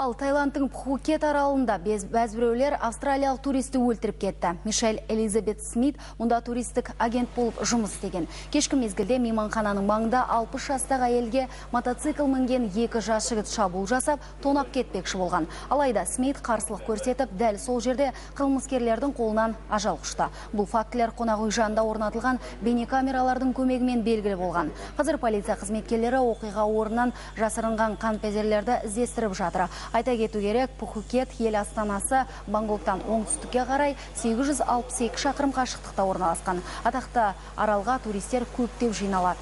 Ал Таиландтың Пхукет аралында бәзбіреулер австралиялық туристі өлтіріп кетті. Мишель Элизабет Смит мұнда туристік агент болып жұмыс істеген. Кешкі мезгілде мейманхананың маңында 60 жастағы әйелге мотоцикл мінген екі жас жігіт шабуыл жасап, тонап кетпекші болған. Алайда Смит қарсылық көрсетіп, дәл сол жерде қылмыскерлердің қолынан ажал құшты. Бұл фактілер қонақ үй жанында орнатылған бейнекамералардың көмегімен белгілі болған. Қазір полиция қызметкерлері оқиға орнынан жасырынған қанпезерлерді іздестіріп жатыр. Айта кету керек, Пхукет ел астанасы Бангкоктан оңтүстікке қарай 862 шақырым қашықтықта орналасқан. Атақты аралға туристер көптеп жиналады.